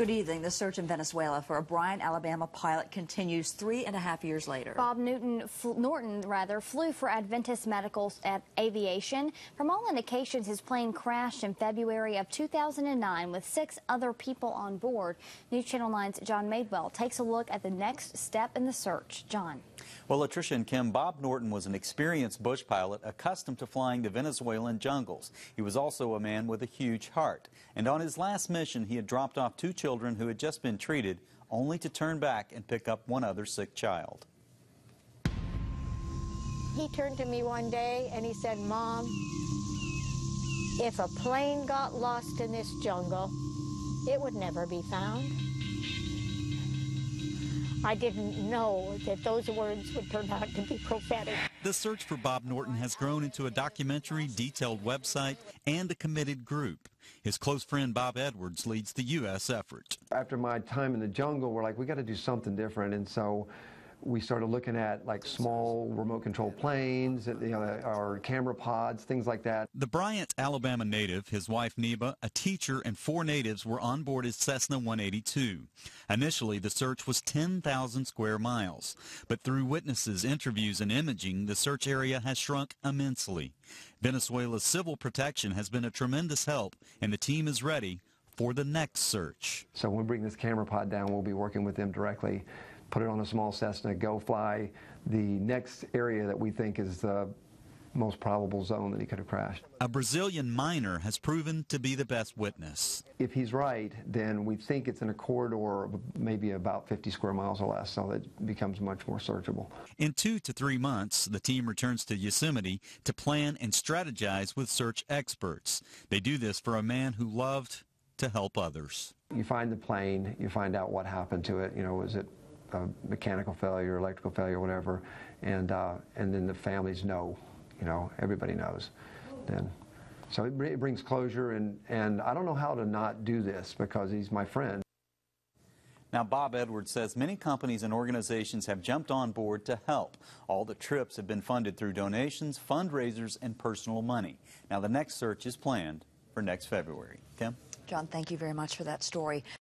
Good evening. The search in Venezuela for a Bryant, Alabama pilot continues three and a half years later. Bob Newton, Norton rather, flew for Adventist Medical Aviation. From all indications, his plane crashed in February of 2009 with six other people on board. News Channel 9's John Madewell takes a look at the next step in the search. John. Well, Latricia and Kim, Bob Norton was an experienced bush pilot accustomed to flying the Venezuelan jungles. He was also a man with a huge heart. And on his last mission, he had dropped off two children children who had just been treated, only to turn back and pick up one other sick child. He turned to me one day and he said, Mom, if a plane got lost in this jungle, it would never be found. I didn't know that those words would turn out to be prophetic. The search for Bob Norton has grown into a documentary, detailed website, and a committed group. His close friend Bob Edwards leads the U.S. effort. After my time in the jungle, we're like, we got to do something different. And so we started looking at like small remote control planes, you know, our camera pods, things like that. The Bryant, Alabama native, his wife Neiba, a teacher, and four natives were on board his Cessna 182. Initially, the search was 10,000 square miles, but through witnesses, interviews, and imaging, the search area has shrunk immensely. Venezuela's civil protection has been a tremendous help, and the team is ready for the next search. So when we bring this camera pod down, we'll be working with them directly put it on a small Cessna, go fly the next area that we think is the most probable zone that he could have crashed. A Brazilian miner has proven to be the best witness. If he's right, then we think it's in a corridor of maybe about 50 square miles or less, so it becomes much more searchable. In two to three months, the team returns to Yosemite to plan and strategize with search experts. They do this for a man who loved to help others. You find the plane, you find out what happened to it. You know, was it a mechanical failure, electrical failure, whatever, and uh, and then the families know, you know, everybody knows, then. So it, it brings closure, and, and I don't know how to not do this because he's my friend. Now, Bob Edwards says many companies and organizations have jumped on board to help. All the trips have been funded through donations, fundraisers, and personal money. Now, the next search is planned for next February. Tim? John, thank you very much for that story.